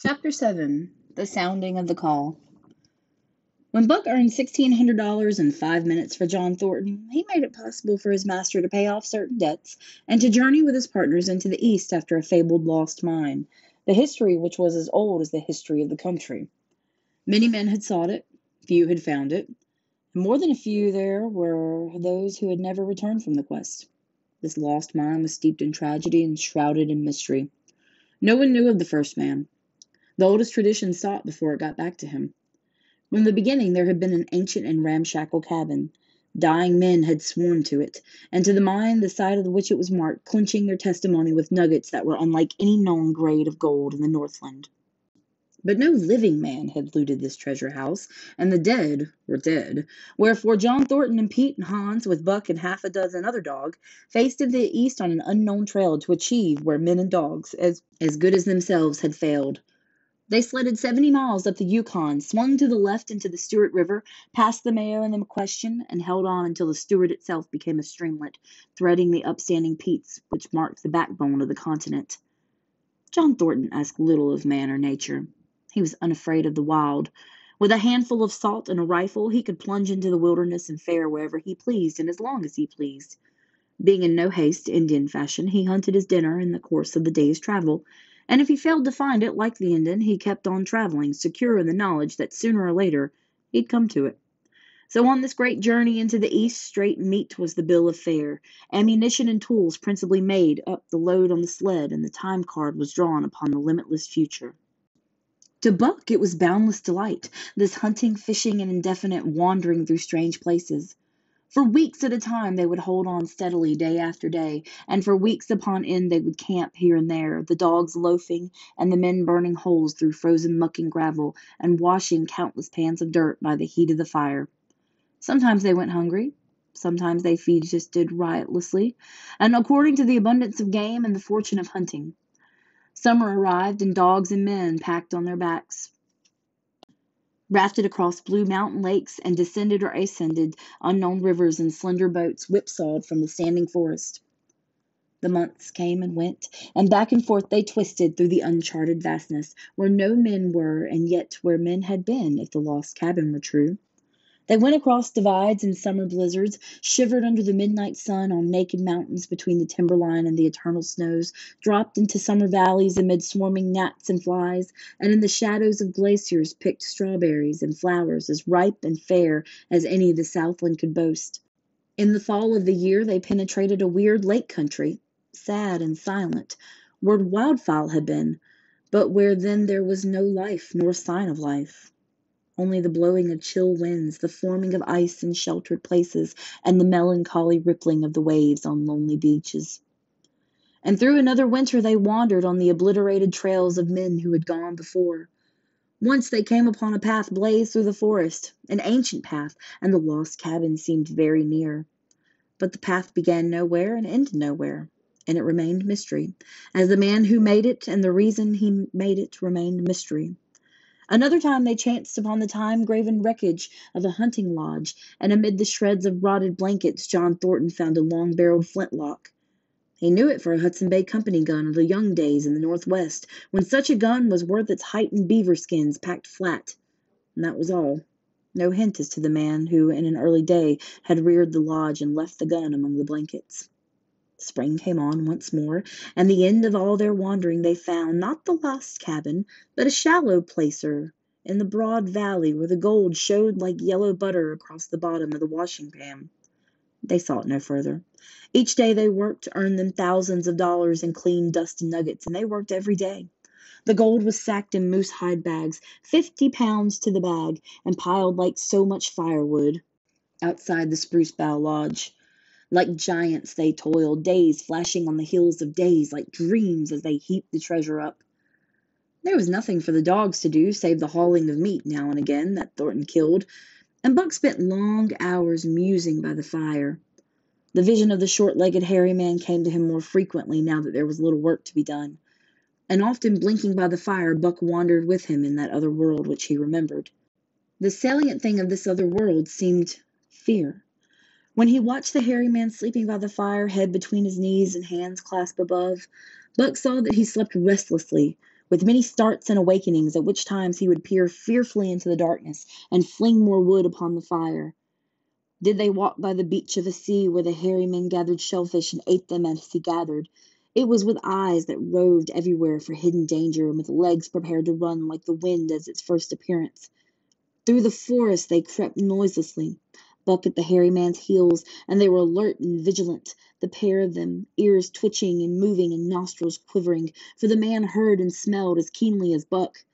Chapter 7 The Sounding of the Call When Buck earned $1,600 in five minutes for John Thornton, he made it possible for his master to pay off certain debts and to journey with his partners into the East after a fabled lost mine, the history which was as old as the history of the country. Many men had sought it, few had found it, and more than a few there were those who had never returned from the quest. This lost mine was steeped in tragedy and shrouded in mystery. No one knew of the first man. The oldest tradition stopped before it got back to him. From the beginning there had been an ancient and ramshackle cabin. Dying men had sworn to it, and to the mine the side of which it was marked, clinching their testimony with nuggets that were unlike any known grade of gold in the Northland. But no living man had looted this treasure house, and the dead were dead. Wherefore John Thornton and Pete and Hans, with Buck and half a dozen other dog, faced into the east on an unknown trail to achieve where men and dogs, as, as good as themselves, had failed. They sledded 70 miles up the Yukon, swung to the left into the Stewart River, passed the Mayo and the McQuestion, and held on until the Stewart itself became a streamlet, threading the upstanding peaks which marked the backbone of the continent. John Thornton asked little of man or nature. He was unafraid of the wild. With a handful of salt and a rifle, he could plunge into the wilderness and fare wherever he pleased and as long as he pleased. Being in no haste, Indian fashion, he hunted his dinner in the course of the day's travel and if he failed to find it, like the Indian, he kept on traveling, secure in the knowledge that sooner or later he'd come to it. So on this great journey into the east, straight meat was the bill of fare. Ammunition and tools principally made up the load on the sled, and the time card was drawn upon the limitless future. To Buck it was boundless delight, this hunting, fishing, and indefinite wandering through strange places. For weeks at a time they would hold on steadily day after day, and for weeks upon end they would camp here and there, the dogs loafing and the men burning holes through frozen muck and gravel, and washing countless pans of dirt by the heat of the fire. Sometimes they went hungry, sometimes they feasted riotously, and according to the abundance of game and the fortune of hunting. Summer arrived, and dogs and men packed on their backs rafted across blue mountain lakes, and descended or ascended unknown rivers in slender boats whipsawed from the standing forest. The months came and went, and back and forth they twisted through the uncharted vastness, where no men were, and yet where men had been, if the lost cabin were true. They went across divides in summer blizzards, shivered under the midnight sun on naked mountains between the timberline and the eternal snows, dropped into summer valleys amid swarming gnats and flies, and in the shadows of glaciers picked strawberries and flowers as ripe and fair as any the Southland could boast. In the fall of the year they penetrated a weird lake country, sad and silent, where wildfowl had been, but where then there was no life nor sign of life only the blowing of chill winds, the forming of ice in sheltered places, and the melancholy rippling of the waves on lonely beaches. And through another winter they wandered on the obliterated trails of men who had gone before. Once they came upon a path blazed through the forest, an ancient path, and the lost cabin seemed very near. But the path began nowhere and ended nowhere, and it remained mystery, as the man who made it and the reason he made it remained mystery. Another time they chanced upon the time graven wreckage of a hunting lodge, and amid the shreds of rotted blankets John Thornton found a long barreled flintlock. He knew it for a Hudson Bay Company gun of the young days in the Northwest, when such a gun was worth its height in beaver skins packed flat. And that was all. No hint as to the man who in an early day had reared the lodge and left the gun among the blankets. Spring came on once more, and the end of all their wandering they found, not the lost cabin, but a shallow placer in the broad valley where the gold showed like yellow butter across the bottom of the washing pan. They sought no further. Each day they worked to earn them thousands of dollars in clean dust and nuggets, and they worked every day. The gold was sacked in moose hide bags, fifty pounds to the bag, and piled like so much firewood outside the Spruce Bough Lodge. Like giants they toiled, days flashing on the heels of days like dreams as they heaped the treasure up. There was nothing for the dogs to do save the hauling of meat now and again that Thornton killed, and Buck spent long hours musing by the fire. The vision of the short legged hairy man came to him more frequently now that there was little work to be done, and often blinking by the fire Buck wandered with him in that other world which he remembered. The salient thing of this other world seemed fear. When he watched the hairy man sleeping by the fire, head between his knees and hands clasped above, Buck saw that he slept restlessly, with many starts and awakenings, at which times he would peer fearfully into the darkness and fling more wood upon the fire. Did they walk by the beach of a sea where the hairy men gathered shellfish and ate them as he gathered? It was with eyes that roved everywhere for hidden danger and with legs prepared to run like the wind at its first appearance. Through the forest they crept noiselessly, Buck at the hairy man's heels, and they were alert and vigilant, the pair of them, ears twitching and moving and nostrils quivering, for the man heard and smelled as keenly as Buck.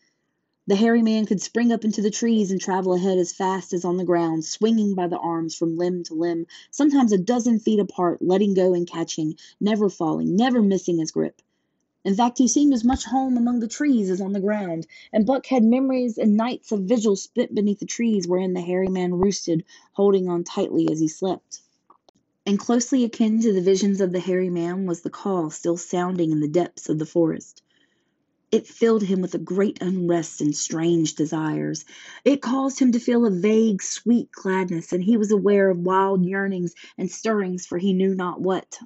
The hairy man could spring up into the trees and travel ahead as fast as on the ground, swinging by the arms from limb to limb, sometimes a dozen feet apart, letting go and catching, never falling, never missing his grip. In fact, he seemed as much home among the trees as on the ground, and Buck had memories and nights of vigil spent beneath the trees wherein the hairy man roosted, holding on tightly as he slept. And closely akin to the visions of the hairy man was the call still sounding in the depths of the forest. It filled him with a great unrest and strange desires. It caused him to feel a vague, sweet gladness, and he was aware of wild yearnings and stirrings for he knew not what.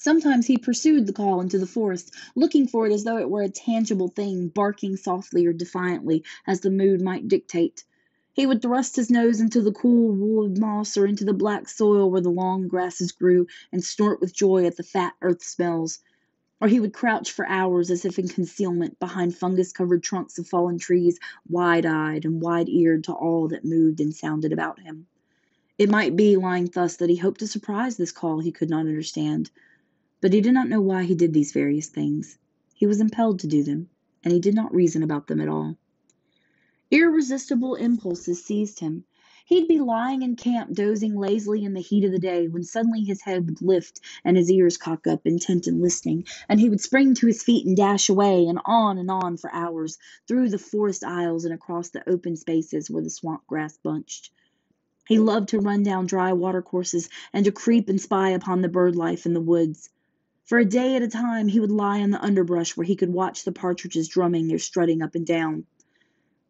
Sometimes he pursued the call into the forest, looking for it as though it were a tangible thing, barking softly or defiantly as the mood might dictate. He would thrust his nose into the cool wood moss or into the black soil where the long grasses grew and snort with joy at the fat earth smells. Or he would crouch for hours as if in concealment behind fungus covered trunks of fallen trees, wide eyed and wide eared to all that moved and sounded about him. It might be, lying thus, that he hoped to surprise this call he could not understand. But he did not know why he did these various things. He was impelled to do them, and he did not reason about them at all. Irresistible impulses seized him. He'd be lying in camp dozing lazily in the heat of the day when suddenly his head would lift and his ears cock up, intent and listening, and he would spring to his feet and dash away, and on and on for hours, through the forest aisles and across the open spaces where the swamp grass bunched. He loved to run down dry watercourses and to creep and spy upon the bird life in the woods. For a day at a time he would lie on the underbrush where he could watch the partridges drumming their strutting up and down.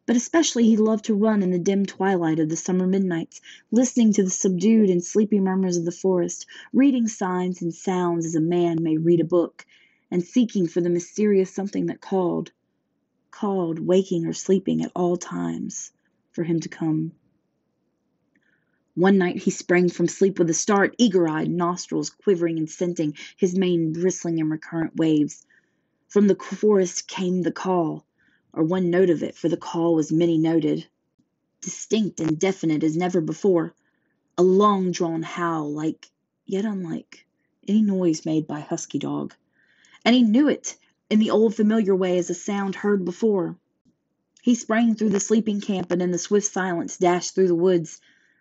But especially he loved to run in the dim twilight of the summer midnights, listening to the subdued and sleepy murmurs of the forest, reading signs and sounds as a man may read a book, and seeking for the mysterious something that called, called, waking or sleeping at all times, for him to come. One night he sprang from sleep with a start, eager eyed, nostrils quivering and scenting, his mane bristling in recurrent waves. From the forest came the call, or one note of it, for the call was many noted, distinct and definite as never before. A long drawn howl, like, yet unlike, any noise made by husky dog. And he knew it in the old familiar way as a sound heard before. He sprang through the sleeping camp and in the swift silence dashed through the woods.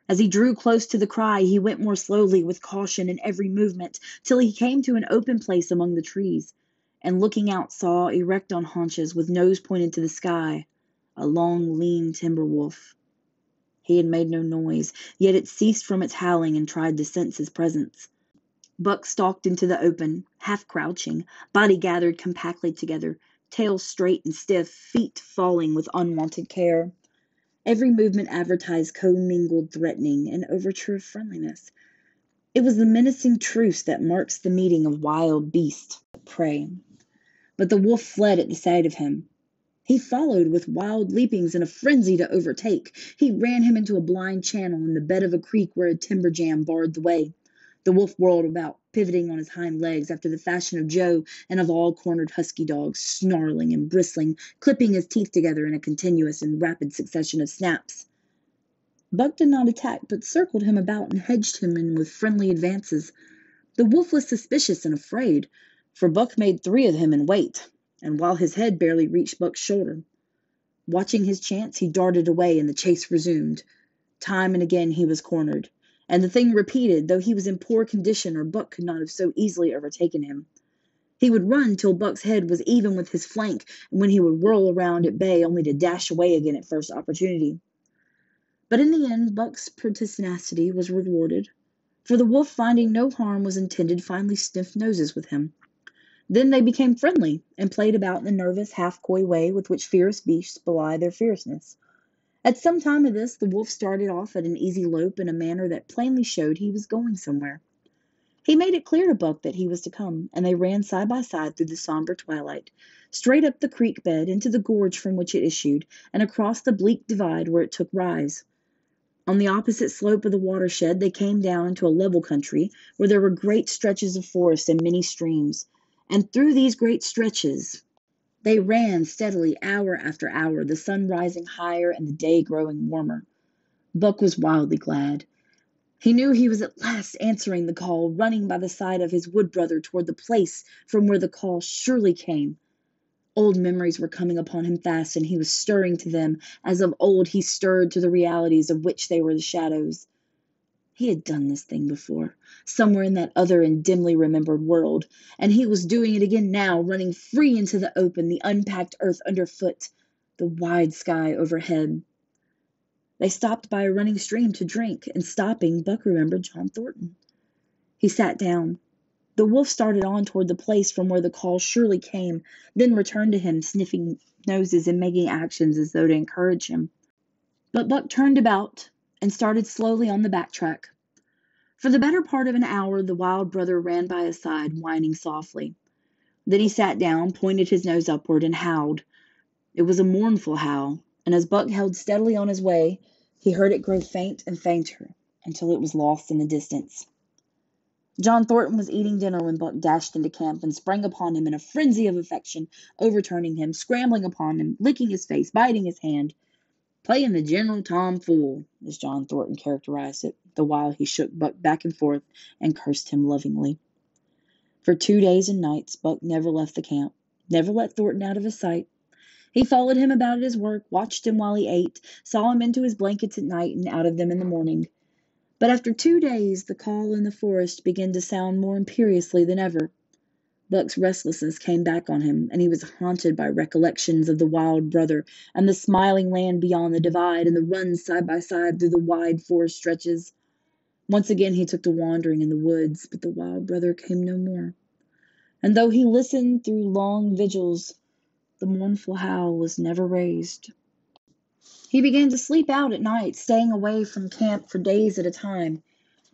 As he drew close to the cry, he went more slowly, with caution in every movement, till he came to an open place among the trees, and looking out saw, erect on haunches, with nose pointed to the sky, a long, lean timber wolf. He had made no noise, yet it ceased from its howling and tried to sense his presence. Buck stalked into the open, half crouching, body gathered compactly together, tail straight and stiff, feet falling with unwonted care. Every movement advertised commingled threatening and overture of friendliness. It was the menacing truce that marks the meeting of wild beast prey. But the wolf fled at the sight of him. He followed with wild leapings in a frenzy to overtake. He ran him into a blind channel in the bed of a creek where a timber jam barred the way. The wolf whirled about, pivoting on his hind legs after the fashion of Joe and of all cornered husky dogs, snarling and bristling, clipping his teeth together in a continuous and rapid succession of snaps. Buck did not attack, but circled him about and hedged him in with friendly advances. The wolf was suspicious and afraid, for Buck made three of him in weight, and while his head barely reached Buck's shoulder. Watching his chance, he darted away, and the chase resumed. Time and again he was cornered and the thing repeated, though he was in poor condition or Buck could not have so easily overtaken him. He would run till Buck's head was even with his flank, and when he would whirl around at bay only to dash away again at first opportunity. But in the end Buck's pertinacity was rewarded, for the wolf, finding no harm was intended, finally sniffed noses with him. Then they became friendly, and played about in the nervous, half coy way with which fierce beasts belie their fierceness. At some time of this the wolf started off at an easy lope in a manner that plainly showed he was going somewhere. He made it clear to Buck that he was to come, and they ran side by side through the somber twilight, straight up the creek bed into the gorge from which it issued, and across the bleak divide where it took rise. On the opposite slope of the watershed they came down into a level country where there were great stretches of forest and many streams, and through these great stretches they ran steadily hour after hour, the sun rising higher and the day growing warmer. Buck was wildly glad. He knew he was at last answering the call, running by the side of his wood brother toward the place from where the call surely came. Old memories were coming upon him fast, and he was stirring to them as of old he stirred to the realities of which they were the shadows. He had done this thing before, somewhere in that other and dimly remembered world, and he was doing it again now, running free into the open, the unpacked earth underfoot, the wide sky overhead. They stopped by a running stream to drink, and stopping, Buck remembered John Thornton. He sat down. The wolf started on toward the place from where the call surely came, then returned to him, sniffing noses and making actions as though to encourage him. But Buck turned about and started slowly on the back track. For the better part of an hour the wild brother ran by his side, whining softly. Then he sat down, pointed his nose upward, and howled. It was a mournful howl, and as Buck held steadily on his way, he heard it grow faint and fainter until it was lost in the distance. John Thornton was eating dinner when Buck dashed into camp and sprang upon him in a frenzy of affection, overturning him, scrambling upon him, licking his face, biting his hand. Playing the general Tom fool, as John Thornton characterized it, the while he shook Buck back and forth and cursed him lovingly. For two days and nights Buck never left the camp, never let Thornton out of his sight, he followed him about at his work, watched him while he ate, saw him into his blankets at night and out of them in the morning. But after two days the call in the forest began to sound more imperiously than ever. Buck's restlessness came back on him, and he was haunted by recollections of the wild brother, and the smiling land beyond the divide, and the runs side by side through the wide forest stretches. Once again he took to wandering in the woods, but the wild brother came no more. And though he listened through long vigils, the mournful howl was never raised. He began to sleep out at night, staying away from camp for days at a time,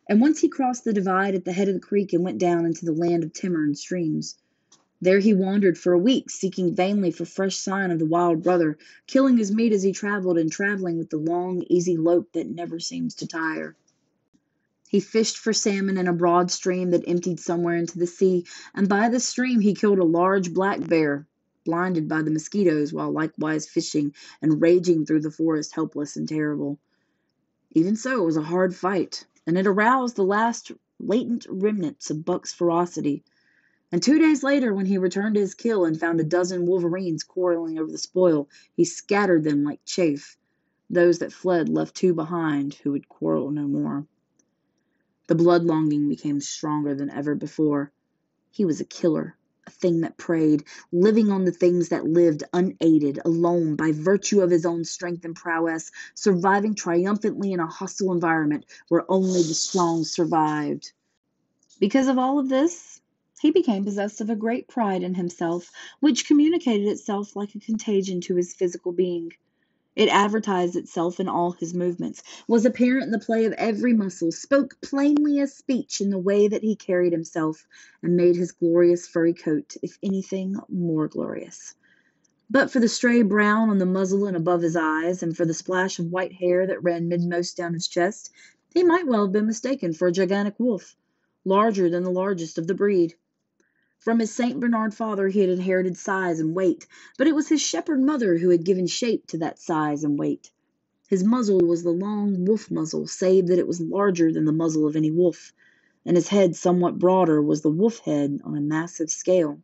and once he crossed the divide at the head of the creek and went down into the land of timber and streams. There he wandered for a week, seeking vainly for fresh sign of the wild brother, killing his meat as he traveled and traveling with the long, easy lope that never seems to tire. He fished for salmon in a broad stream that emptied somewhere into the sea, and by the stream he killed a large black bear, blinded by the mosquitoes while likewise fishing and raging through the forest helpless and terrible. Even so, it was a hard fight, and it aroused the last latent remnants of Buck's ferocity. And two days later, when he returned to his kill and found a dozen wolverines quarreling over the spoil, he scattered them like chaff. Those that fled left two behind who would quarrel no more. The blood longing became stronger than ever before. He was a killer, thing that preyed, living on the things that lived unaided, alone, by virtue of his own strength and prowess, surviving triumphantly in a hostile environment where only the strong survived. Because of all of this, he became possessed of a great pride in himself, which communicated itself like a contagion to his physical being. It advertised itself in all his movements, was apparent in the play of every muscle, spoke plainly as speech in the way that he carried himself, and made his glorious furry coat, if anything, more glorious. But for the stray brown on the muzzle and above his eyes, and for the splash of white hair that ran midmost down his chest, he might well have been mistaken for a gigantic wolf, larger than the largest of the breed. From his St. Bernard father he had inherited size and weight, but it was his shepherd mother who had given shape to that size and weight. His muzzle was the long wolf muzzle, save that it was larger than the muzzle of any wolf, and his head somewhat broader was the wolf head on a massive scale.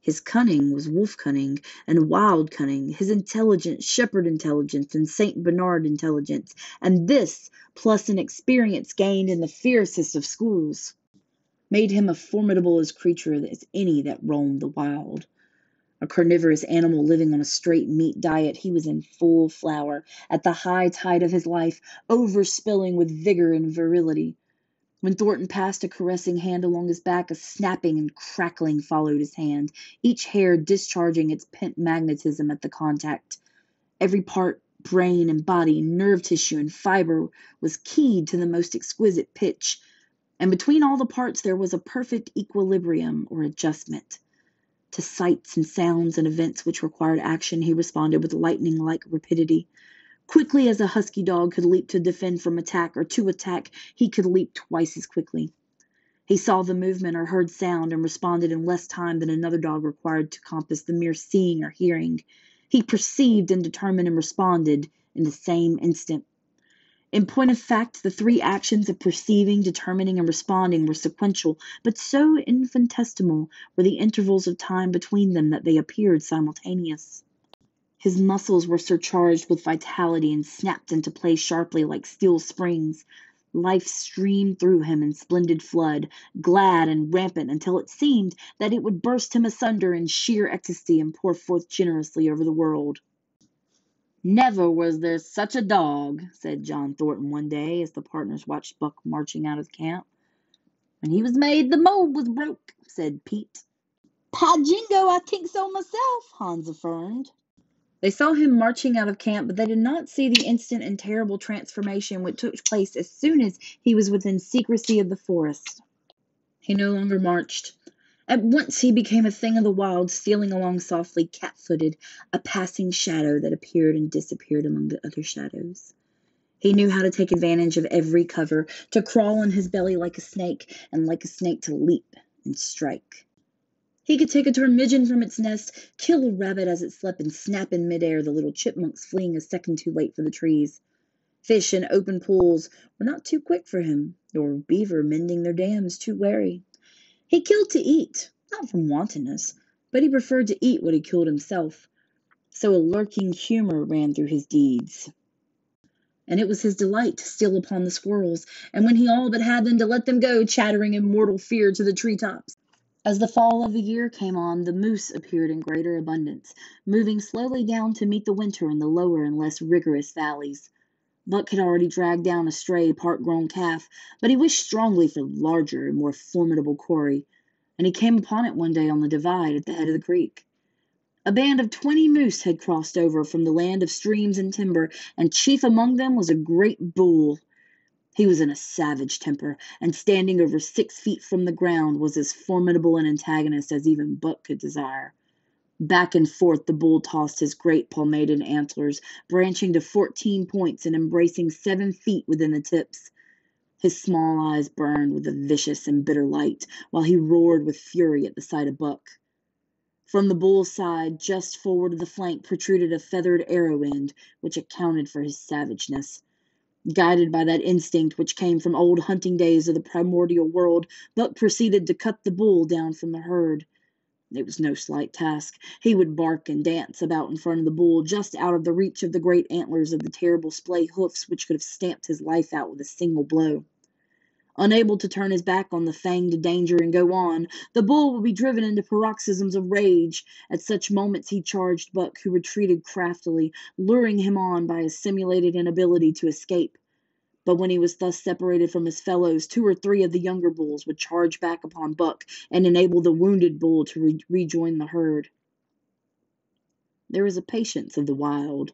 His cunning was wolf cunning and wild cunning, his intelligence shepherd intelligence and St. Bernard intelligence, and this, plus an experience gained in the fiercest of schools made him a formidable as creature as any that roamed the wild. A carnivorous animal living on a straight meat diet, he was in full flower, at the high tide of his life, overspilling with vigor and virility. When Thornton passed a caressing hand along his back, a snapping and crackling followed his hand, each hair discharging its pent magnetism at the contact. Every part, brain and body, nerve tissue and fiber, was keyed to the most exquisite pitch. And between all the parts there was a perfect equilibrium or adjustment. To sights and sounds and events which required action he responded with lightning like rapidity. Quickly as a husky dog could leap to defend from attack or to attack, he could leap twice as quickly. He saw the movement or heard sound and responded in less time than another dog required to compass the mere seeing or hearing. He perceived and determined and responded in the same instant. In point of fact, the three actions of perceiving, determining, and responding were sequential, but so infinitesimal were the intervals of time between them that they appeared simultaneous. His muscles were surcharged with vitality and snapped into place sharply like steel springs. Life streamed through him in splendid flood, glad and rampant until it seemed that it would burst him asunder in sheer ecstasy and pour forth generously over the world. Never was there such a dog, said John Thornton one day as the partners watched Buck marching out of camp. When he was made, the mold was broke, said Pete. Pa Jingo, I think so myself, Hans affirmed. They saw him marching out of camp, but they did not see the instant and terrible transformation which took place as soon as he was within secrecy of the forest. He no longer marched. At once he became a thing of the wild, stealing along softly, cat footed, a passing shadow that appeared and disappeared among the other shadows. He knew how to take advantage of every cover, to crawl on his belly like a snake, and like a snake to leap and strike. He could take a ptarmigan from its nest, kill a rabbit as it slept, and snap in midair the little chipmunks fleeing a second too late for the trees. Fish in open pools were not too quick for him, nor beaver mending their dams too wary. He killed to eat, not from wantonness, but he preferred to eat what he killed himself. So a lurking humor ran through his deeds. And it was his delight to steal upon the squirrels, and when he all but had them to let them go chattering in mortal fear to the tree tops. As the fall of the year came on, the moose appeared in greater abundance, moving slowly down to meet the winter in the lower and less rigorous valleys. Buck had already dragged down a stray, part grown calf, but he wished strongly for larger and more formidable quarry, and he came upon it one day on the divide at the head of the creek. A band of twenty moose had crossed over from the land of streams and timber, and chief among them was a great bull. He was in a savage temper, and standing over six feet from the ground was as formidable an antagonist as even Buck could desire. Back and forth the bull tossed his great palmated antlers, branching to fourteen points and embracing seven feet within the tips. His small eyes burned with a vicious and bitter light, while he roared with fury at the sight of Buck. From the bull's side, just forward of the flank, protruded a feathered arrow end, which accounted for his savageness. Guided by that instinct which came from old hunting days of the primordial world, Buck proceeded to cut the bull down from the herd. It was no slight task. He would bark and dance about in front of the bull, just out of the reach of the great antlers of the terrible splay hoofs which could have stamped his life out with a single blow. Unable to turn his back on the fanged danger and go on, the bull would be driven into paroxysms of rage. At such moments he charged Buck, who retreated craftily, luring him on by his simulated inability to escape. But when he was thus separated from his fellows, two or three of the younger bulls would charge back upon Buck and enable the wounded bull to re- rejoin the herd. There is a patience of the wild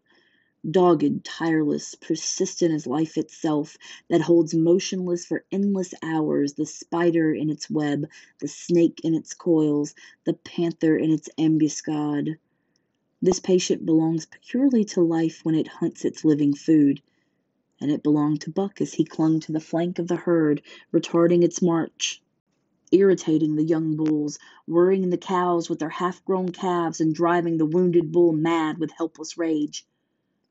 dogged, tireless, persistent as life itself, that holds motionless for endless hours the spider in its web, the snake in its coils, the panther in its ambuscade. This patience belongs peculiarly to life when it hunts its living food, and it belonged to Buck as he clung to the flank of the herd, retarding its march irritating the young bulls, worrying the cows with their half grown calves, and driving the wounded bull mad with helpless rage.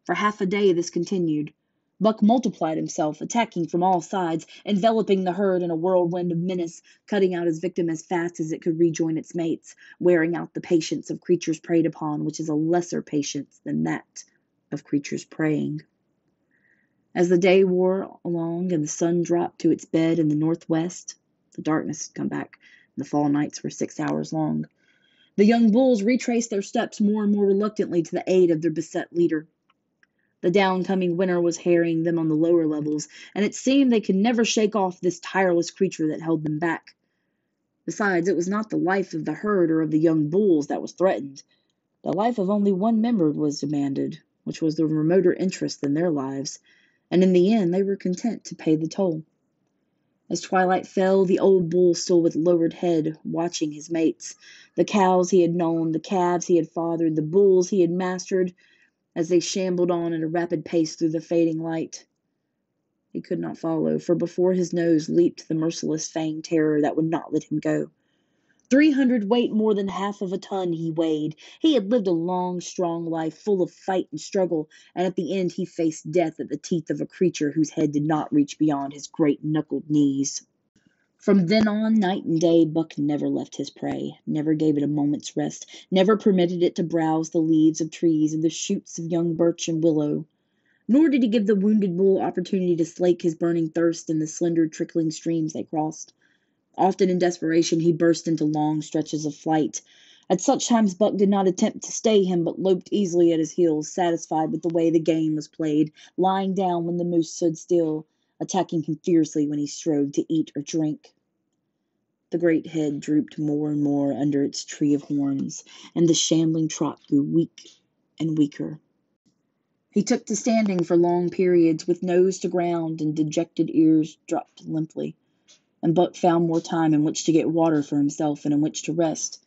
For half a day this continued. Buck multiplied himself, attacking from all sides, enveloping the herd in a whirlwind of menace, cutting out his victim as fast as it could rejoin its mates, wearing out the patience of creatures preyed upon, which is a lesser patience than that of creatures preying. As the day wore along and the sun dropped to its bed in the northwest, the darkness had come back, and the fall nights were six hours long. The young bulls retraced their steps more and more reluctantly to the aid of their beset leader. The downcoming winter was harrying them on the lower levels, and it seemed they could never shake off this tireless creature that held them back. Besides, it was not the life of the herd or of the young bulls that was threatened. The life of only one member was demanded, which was of remoter interest than their lives, and in the end they were content to pay the toll. As twilight fell, the old bull stood with lowered head, watching his mates, the cows he had known, the calves he had fathered, the bulls he had mastered, as they shambled on at a rapid pace through the fading light. He could not follow, for before his nose leaped the merciless fanged terror that would not let him go. Three hundred weight more than half of a ton he weighed. He had lived a long, strong life, full of fight and struggle, and at the end he faced death at the teeth of a creature whose head did not reach beyond his great knuckled knees. From then on, night and day, Buck never left his prey, never gave it a moment's rest, never permitted it to browse the leaves of trees and the shoots of young birch and willow. Nor did he give the wounded bull opportunity to slake his burning thirst in the slender trickling streams they crossed. Often in desperation he burst into long stretches of flight. At such times Buck did not attempt to stay him, but loped easily at his heels, satisfied with the way the game was played, lying down when the moose stood still, attacking him fiercely when he strove to eat or drink. The great head drooped more and more under its tree of horns, and the shambling trot grew weak and weaker. He took to standing for long periods, with nose to ground and dejected ears dropped limply and Buck found more time in which to get water for himself and in which to rest.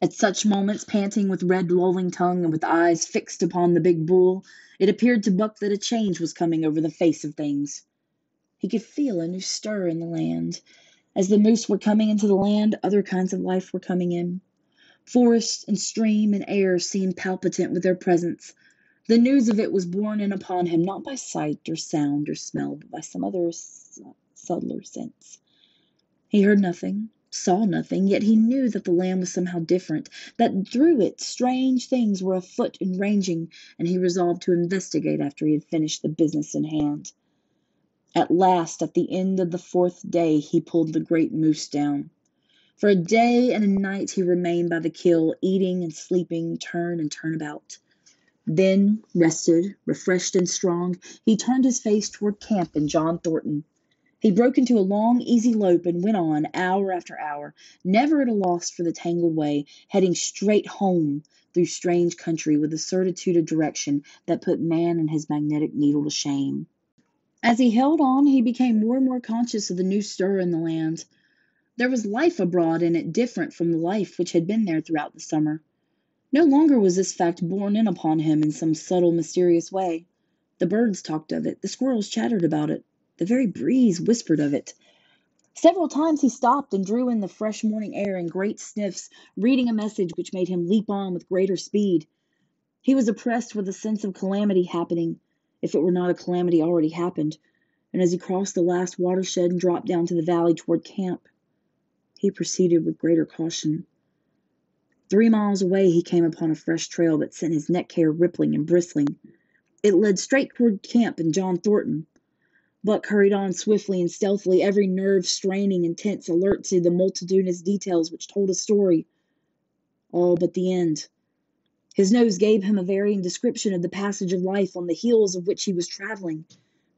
At such moments, panting with red lolling tongue and with eyes fixed upon the big bull, it appeared to Buck that a change was coming over the face of things. He could feel a new stir in the land. As the moose were coming into the land, other kinds of life were coming in. Forest and stream and air seemed palpitant with their presence. The news of it was borne in upon him not by sight or sound or smell, but by some other subtler sense. He heard nothing, saw nothing, yet he knew that the land was somehow different, that through it strange things were afoot and ranging, and he resolved to investigate after he had finished the business in hand. At last, at the end of the fourth day, he pulled the great moose down. For a day and a night he remained by the kill, eating and sleeping, turn and turn about. Then, rested, refreshed, and strong, he turned his face toward camp and John Thornton. He broke into a long, easy lope and went on, hour after hour, never at a loss for the tangled way, heading straight home through strange country with a certitude of direction that put man and his magnetic needle to shame. As he held on, he became more and more conscious of the new stir in the land. There was life abroad in it different from the life which had been there throughout the summer. No longer was this fact borne in upon him in some subtle, mysterious way. The birds talked of it, the squirrels chattered about it. The very breeze whispered of it. Several times he stopped and drew in the fresh morning air in great sniffs, reading a message which made him leap on with greater speed. He was oppressed with a sense of calamity happening, if it were not a calamity already happened, and as he crossed the last watershed and dropped down to the valley toward camp, he proceeded with greater caution. Three miles away he came upon a fresh trail that sent his neck hair rippling and bristling. It led straight toward camp and John Thornton. Buck hurried on swiftly and stealthily, every nerve straining and tense, alert to the multitudinous details which told a story. All but the end. His nose gave him a varying description of the passage of life on the heels of which he was traveling.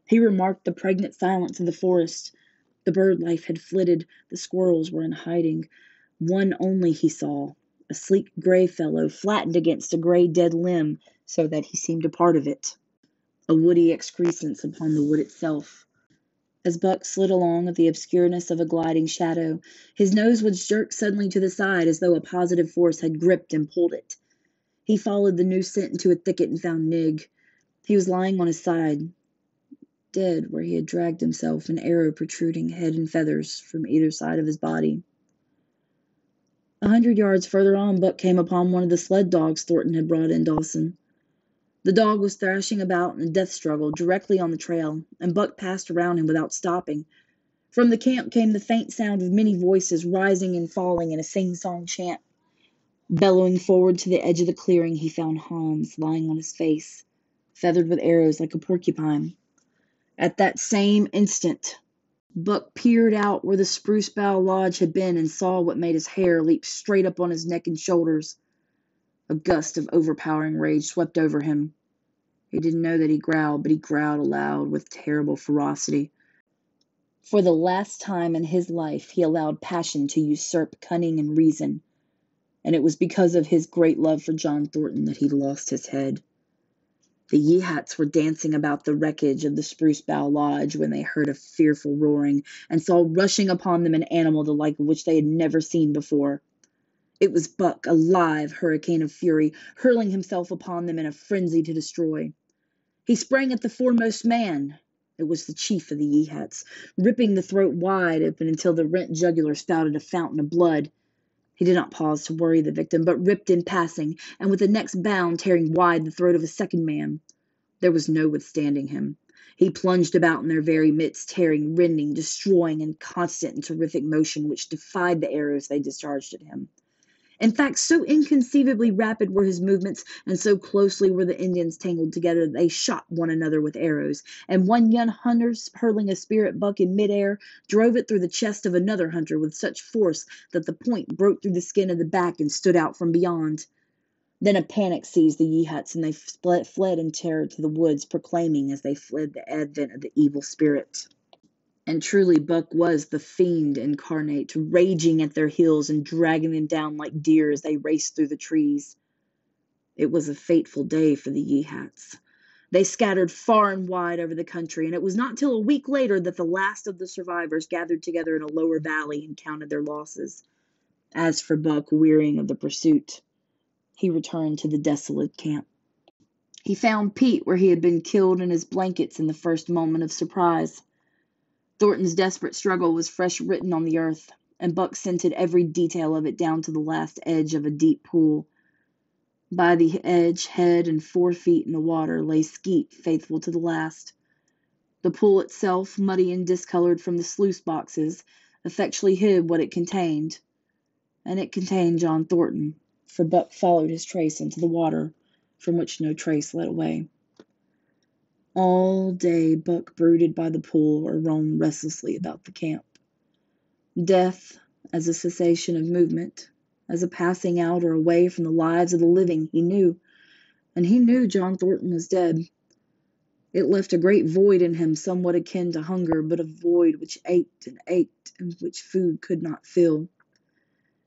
He remarked the pregnant silence of the forest. The bird life had flitted, the squirrels were in hiding. One only he saw, a sleek gray fellow, flattened against a gray dead limb, so that he seemed a part of it a woody excrescence upon the wood itself. As Buck slid along with the obscureness of a gliding shadow, his nose was jerked suddenly to the side as though a positive force had gripped and pulled it. He followed the new scent into a thicket and found Nig. He was lying on his side, dead where he had dragged himself, an arrow protruding head and feathers from either side of his body. A hundred yards further on Buck came upon one of the sled dogs Thornton had brought in Dawson. The dog was thrashing about in a death struggle directly on the trail, and Buck passed around him without stopping. From the camp came the faint sound of many voices rising and falling in a sing-song chant. Bellowing forward to the edge of the clearing, he found Hans lying on his face, feathered with arrows like a porcupine. At that same instant, Buck peered out where the spruce bough lodge had been and saw what made his hair leap straight up on his neck and shoulders. A gust of overpowering rage swept over him. He didn't know that he growled, but he growled aloud with terrible ferocity. For the last time in his life he allowed passion to usurp cunning and reason, and it was because of his great love for John Thornton that he lost his head. The Yeehats were dancing about the wreckage of the Spruce Bough Lodge when they heard a fearful roaring and saw rushing upon them an animal the like of which they had never seen before. It was Buck, a live hurricane of fury, hurling himself upon them in a frenzy to destroy. He sprang at the foremost man. It was the chief of the Yeehats, ripping the throat wide open until the rent jugular spouted a fountain of blood. He did not pause to worry the victim, but ripped in passing, and with the next bound tearing wide the throat of a second man. There was no withstanding him. He plunged about in their very midst, tearing, rending, destroying in constant and terrific motion which defied the arrows they discharged at him. In fact, so inconceivably rapid were his movements, and so closely were the Indians tangled together, that they shot one another with arrows, and one young hunter, hurling a spear at Buck in midair, drove it through the chest of another hunter with such force that the point broke through the skin of the back and stood out from beyond. Then a panic seized the Yeehats, and they fled in terror to the woods, proclaiming as they fled the advent of the evil spirit. And truly Buck was the fiend incarnate, raging at their heels and dragging them down like deer as they raced through the trees. It was a fateful day for the Yeehats. They scattered far and wide over the country, and it was not till a week later that the last of the survivors gathered together in a lower valley and counted their losses. As for Buck, wearying of the pursuit, he returned to the desolate camp. He found Pete where he had been killed in his blankets in the first moment of surprise. Thornton's desperate struggle was fresh written on the earth, and Buck scented every detail of it down to the last edge of a deep pool. By the edge, head and four feet in the water, lay Skeet, faithful to the last. The pool itself, muddy and discolored from the sluice boxes, effectually hid what it contained. And it contained John Thornton, for Buck followed his trace into the water, from which no trace led away. All day Buck brooded by the pool or roamed restlessly about the camp. Death, as a cessation of movement, as a passing out or away from the lives of the living, he knew. And he knew John Thornton was dead. It left a great void in him, somewhat akin to hunger, but a void which ached and ached, and which food could not fill.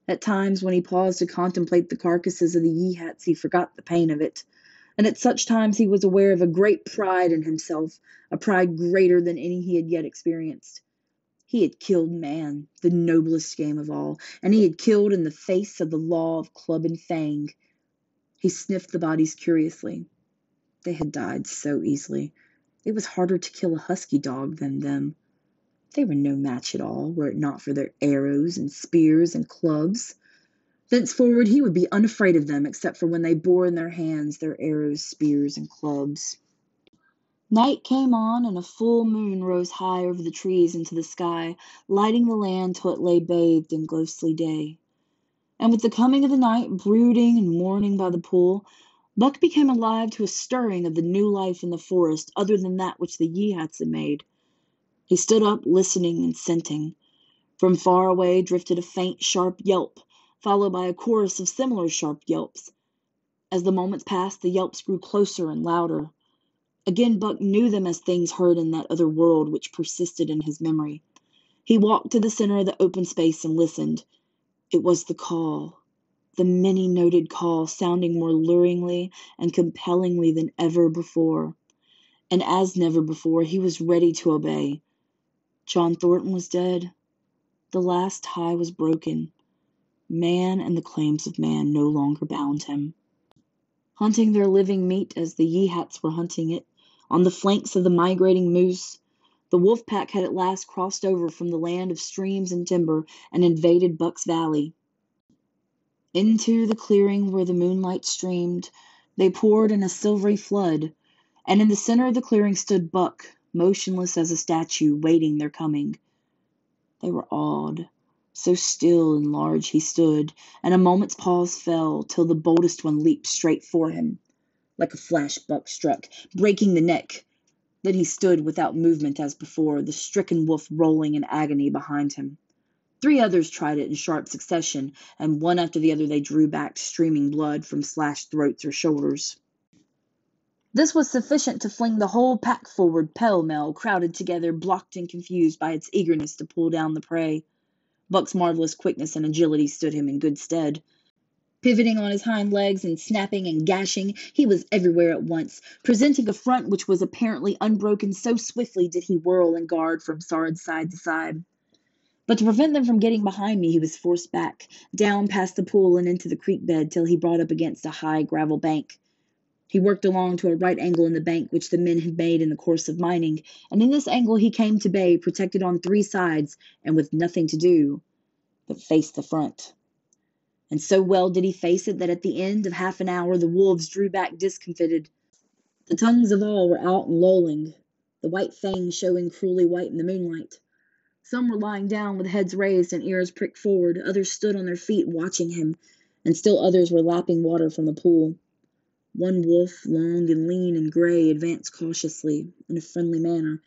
At times, when he paused to contemplate the carcasses of the Yeehats, he forgot the pain of it and at such times he was aware of a great pride in himself, a pride greater than any he had yet experienced. He had killed man, the noblest game of all, and he had killed in the face of the law of club and fang. He sniffed the bodies curiously. They had died so easily. It was harder to kill a husky dog than them. They were no match at all, were it not for their arrows and spears and clubs. Thenceforward he would be unafraid of them, except for when they bore in their hands their arrows, spears, and clubs. Night came on, and a full moon rose high over the trees into the sky, lighting the land till it lay bathed in ghostly day. And with the coming of the night, brooding and mourning by the pool, Buck became alive to a stirring of the new life in the forest other than that which the Yeehats had made. He stood up, listening and scenting. From far away drifted a faint, sharp yelp followed by a chorus of similar sharp yelps. As the moments passed, the yelps grew closer and louder. Again Buck knew them as things heard in that other world which persisted in his memory. He walked to the center of the open space and listened. It was the call, the many noted call, sounding more luringly and compellingly than ever before. And as never before, he was ready to obey. John Thornton was dead. The last tie was broken. Man and the claims of man no longer bound him. Hunting their living meat as the Yeehats were hunting it, on the flanks of the migrating moose, the wolf pack had at last crossed over from the land of streams and timber and invaded Buck's Valley. Into the clearing where the moonlight streamed, they poured in a silvery flood, and in the center of the clearing stood Buck, motionless as a statue, waiting their coming. They were awed. So still and large he stood, and a moment's pause fell, till the boldest one leaped straight for him. Like a flash Buck struck, breaking the neck. Then he stood without movement as before, the stricken wolf rolling in agony behind him. Three others tried it in sharp succession, and one after the other they drew back, streaming blood from slashed throats or shoulders. This was sufficient to fling the whole pack forward pell mell, crowded together, blocked and confused by its eagerness to pull down the prey. Buck's marvelous quickness and agility stood him in good stead. Pivoting on his hind legs and snapping and gashing, he was everywhere at once, presenting a front which was apparently unbroken, so swiftly did he whirl and guard from side to side. But to prevent them from getting behind me, he was forced back, down past the pool and into the creek bed till he brought up against a high gravel bank. He worked along to a right angle in the bank which the men had made in the course of mining, and in this angle he came to bay, protected on three sides, and with nothing to do but face the front. And so well did he face it that at the end of half an hour the wolves drew back discomfited. The tongues of all were out and lolling, the white fangs showing cruelly white in the moonlight. Some were lying down with heads raised and ears pricked forward, others stood on their feet watching him, and still others were lapping water from the pool. One wolf, long and lean and gray, advanced cautiously, in a friendly manner,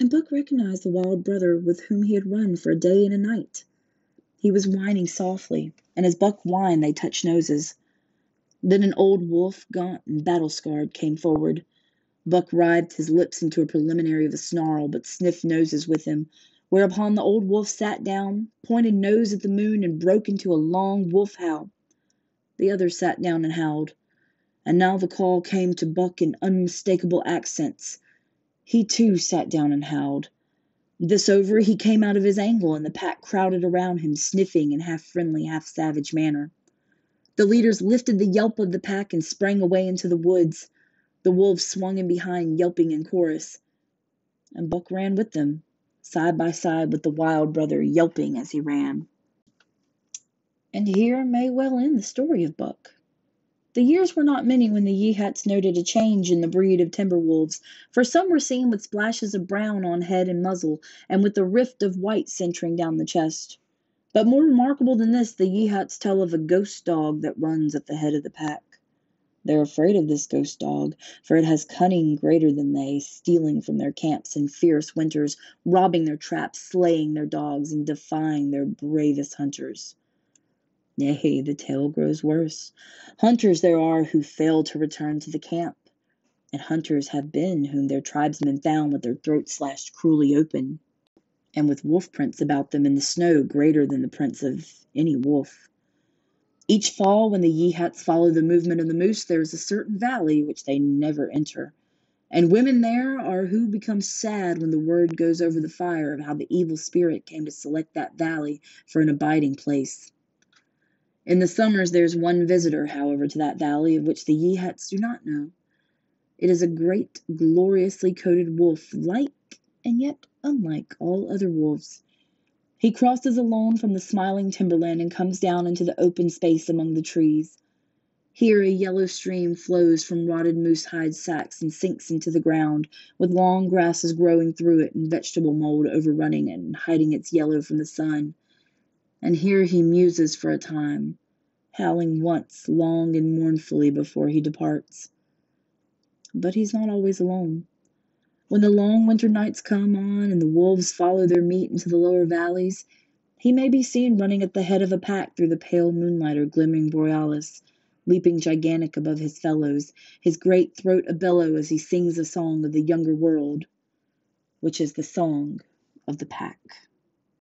and Buck recognized the wild brother with whom he had run for a day and a night. He was whining softly, and as Buck whined they touched noses. Then an old wolf, gaunt and battle scarred, came forward. Buck writhed his lips into a preliminary of a snarl, but sniffed noses with him, whereupon the old wolf sat down, pointed nose at the moon, and broke into a long wolf howl. The others sat down and howled. And now the call came to Buck in unmistakable accents. He too sat down and howled. This over, he came out of his angle, and the pack crowded around him, sniffing in half friendly, half savage manner. The leaders lifted the yelp of the pack and sprang away into the woods. The wolves swung in behind, yelping in chorus. And Buck ran with them, side by side with the wild brother, yelping as he ran. And here may well end the story of Buck. The years were not many when the Yeehats noted a change in the breed of timber wolves, for some were seen with splashes of brown on head and muzzle, and with a rift of white centering down the chest. But more remarkable than this, the Yeehats tell of a ghost dog that runs at the head of the pack. They're afraid of this ghost dog, for it has cunning greater than they, stealing from their camps in fierce winters, robbing their traps, slaying their dogs, and defying their bravest hunters. Nay, the tale grows worse. Hunters there are who fail to return to the camp, and hunters have been whom their tribesmen found with their throats slashed cruelly open, and with wolf prints about them in the snow greater than the prints of any wolf. Each fall, when the Yeehats follow the movement of the moose, there is a certain valley which they never enter. And women there are who become sad when the word goes over the fire of how the evil spirit came to select that valley for an abiding place. In the summers there is one visitor, however, to that valley of which the Yeehats do not know. It is a great, gloriously coated wolf, like and yet unlike all other wolves. He crosses alone from the smiling timberland and comes down into the open space among the trees. Here a yellow stream flows from rotted moose hide sacks and sinks into the ground, with long grasses growing through it and vegetable mold overrunning it and hiding its yellow from the sun and here he muses for a time, howling once long and mournfully before he departs. But he's not always alone. When the long winter nights come on and the wolves follow their meat into the lower valleys, he may be seen running at the head of a pack through the pale moonlight or glimmering borealis, leaping gigantic above his fellows, his great throat a bellow as he sings a song of the younger world, which is the song of the pack.